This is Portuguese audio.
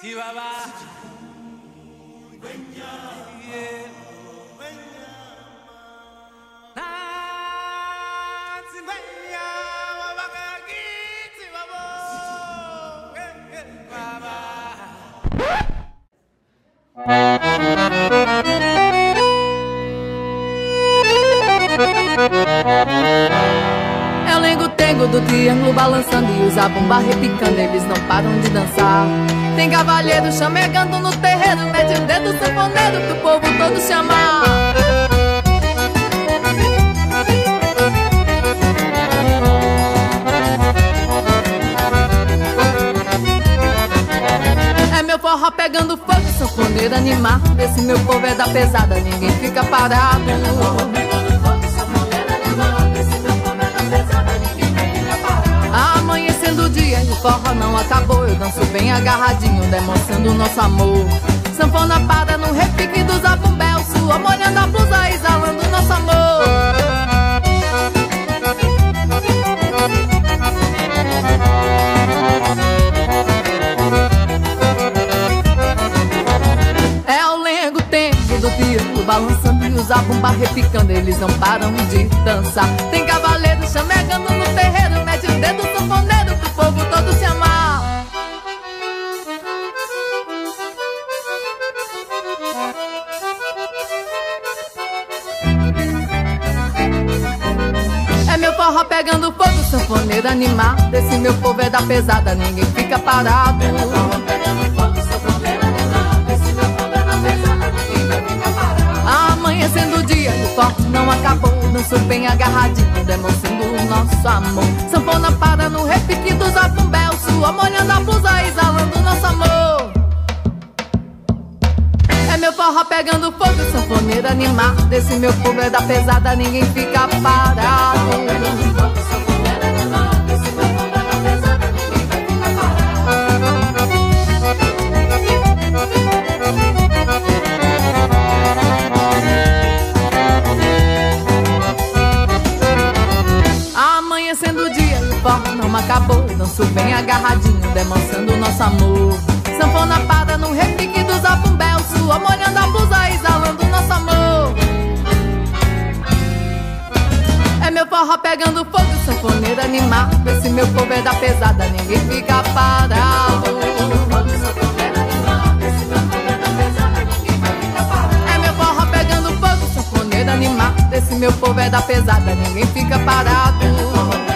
É o lengo-tengo do triângulo balançando E os abumba repicando, eles não param de dançar. Tem cavalheiro chamegando no terreiro Mete o dedo sanfoneiro pro povo todo chamar É meu forró pegando fogo, sanfoneiro animar Esse meu povo é da pesada, ninguém fica parado forró não acabou. Eu danço bem agarradinho, demonstrando o nosso amor. Sanfona para no repique dos abumbel Sua molhando a blusa, exalando o nosso amor. É balançando e os abumba repicando, eles não param de dançar. Tem cavaleiro chamegando no terreiro, É meu forró pegando fogo, sanfoneiro animado. Esse meu povo é da pesada, ninguém fica parado. Amanhecendo o dia o forró não acabou. Danço bem agarradinho, demonstrando o nosso amor. Sanfona para no repique dos abumbel Sua molhando a blusa, exalando o nosso amor forró pegando fogo, sanfoneiro animado. Esse meu povo é da pesada, ninguém fica parado. Acabou. Danço bem agarradinho, demonstrando nosso amor. Sanfona para no repique dos abumbel Sua molhando a blusa, exalando nosso amor É meu forró pegando fogo, sanfoneiro animado. Esse meu povo é da pesada, ninguém fica parado. É meu forró pegando fogo, sanfoneiro animado. Esse meu povo é da pesada, ninguém fica parado